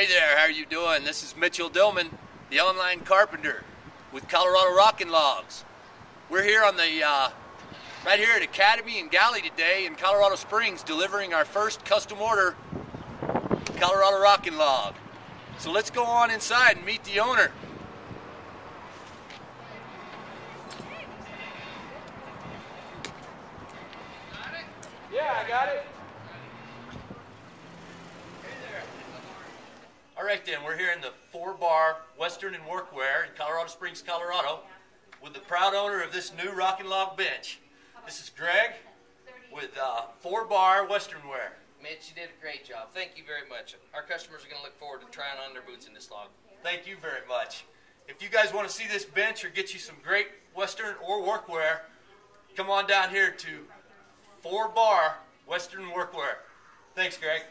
Hey there, how are you doing? This is Mitchell Dillman, the online carpenter with Colorado Rock-n-Logs. We're here on the uh, right here at Academy and Galley today in Colorado Springs, delivering our first custom order Colorado Rock-n-Log. So let's go on inside and meet the owner. Yeah, I got it. Right, then, we're here in the Four Bar Western and Workwear in Colorado Springs, Colorado, with the proud owner of this new Rock-n-Log bench. This is Greg with uh, Four Bar Western Wear. Mitch, you did a great job. Thank you very much. Our customers are going to look forward to trying on their boots in this log. Thank you very much. If you guys want to see this bench or get you some great Western or workwear, come on down here to Four Bar Western Workwear. Thanks, Greg.